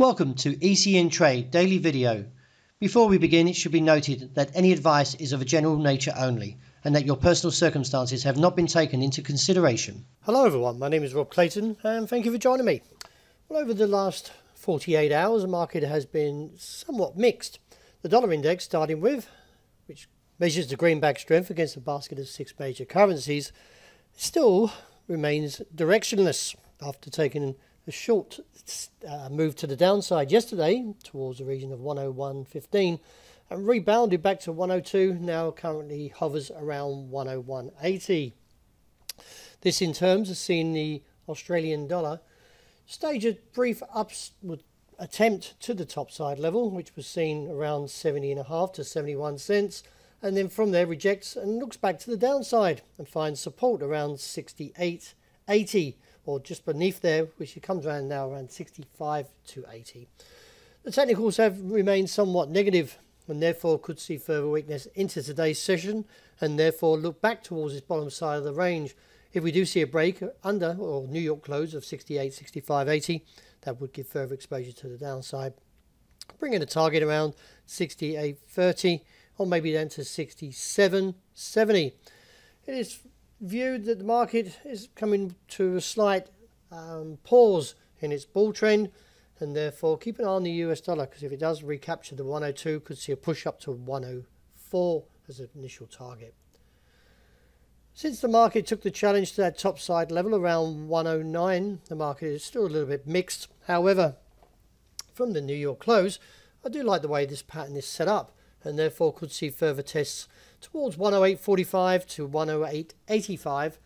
Welcome to ECN Trade Daily Video. Before we begin, it should be noted that any advice is of a general nature only and that your personal circumstances have not been taken into consideration. Hello everyone, my name is Rob Clayton and thank you for joining me. Well, over the last 48 hours, the market has been somewhat mixed. The dollar index, starting with, which measures the greenback strength against a basket of six major currencies, still remains directionless after taking a short uh, move to the downside yesterday towards the region of 101.15 and rebounded back to 102, now currently hovers around 101.80. This in terms has seen the Australian dollar stage a brief upward attempt to the top side level, which was seen around 70.5 to 71 cents, and then from there rejects and looks back to the downside and finds support around 68.80 or just beneath there, which it comes around now around 65 to 80. The technicals have remained somewhat negative and therefore could see further weakness into today's session and therefore look back towards this bottom side of the range. If we do see a break under or New York close of 68, 65, 80, that would give further exposure to the downside. Bringing the target around 68, 30 or maybe then to 67.70. It is viewed that the market is coming to a slight um, pause in its bull trend and therefore keep an eye on the US dollar because if it does recapture the 102 could see a push up to 104 as an initial target. Since the market took the challenge to that top side level around 109 the market is still a little bit mixed however from the New York close I do like the way this pattern is set up and therefore could see further tests towards 108.45 to 108.85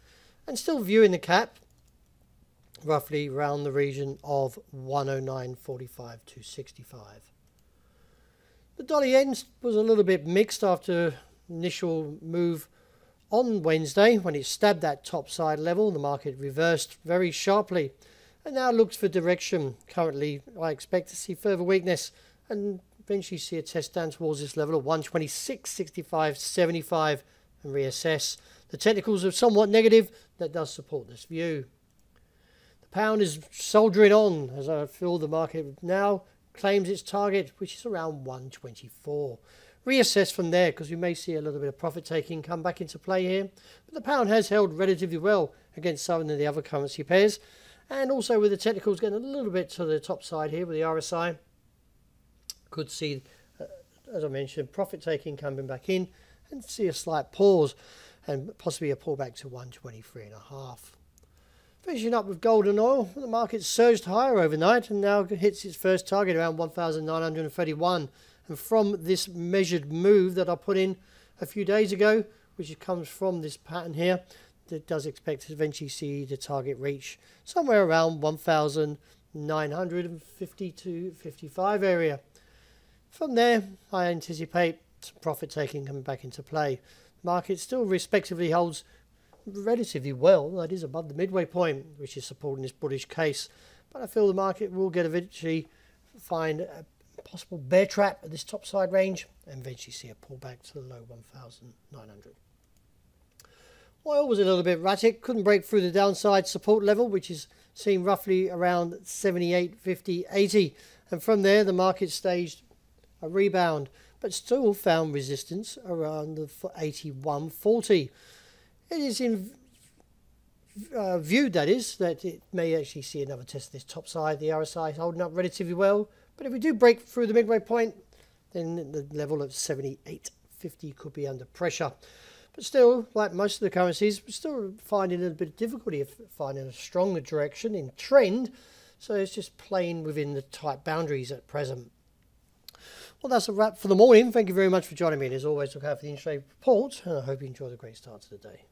and still viewing the cap roughly around the region of 109.45 to 65. The dollar yen was a little bit mixed after initial move on Wednesday when it stabbed that top side level. The market reversed very sharply and now looks for direction. Currently, I expect to see further weakness and eventually see a test down towards this level of 126, 65, 75 and reassess. The technicals are somewhat negative. That does support this view. The pound is soldiering on as I feel the market now claims its target, which is around 124. Reassess from there because we may see a little bit of profit taking come back into play here. But the pound has held relatively well against some of the other currency pairs. And also with the technicals getting a little bit to the top side here with the RSI could see, uh, as I mentioned, profit taking coming back in and see a slight pause and possibly a pullback to 123 and a half. Finishing up with gold and oil, the market surged higher overnight and now hits its first target around 1,931. And from this measured move that I put in a few days ago, which comes from this pattern here, that does expect to eventually see the target reach somewhere around 1,950 to 55 area. From there, I anticipate profit taking coming back into play. The market still respectively holds relatively well, that is above the midway point, which is supporting this bullish case. But I feel the market will get eventually find a possible bear trap at this top side range and eventually see a pullback to the low 1,900. Oil was a little bit erratic, couldn't break through the downside support level, which is seen roughly around 78, 50, 80. And from there, the market staged a rebound, but still found resistance around the 81.40. It is in uh, viewed, that is, that it may actually see another test of this top side. The RSI is holding up relatively well, but if we do break through the midway point, then the level of 78.50 could be under pressure. But still, like most of the currencies, we're still finding a bit of difficulty of finding a stronger direction in trend. So it's just playing within the tight boundaries at present. Well, that's a wrap for the morning. Thank you very much for joining me. And as always, look out for the industry report, and I hope you enjoy the great start to the day.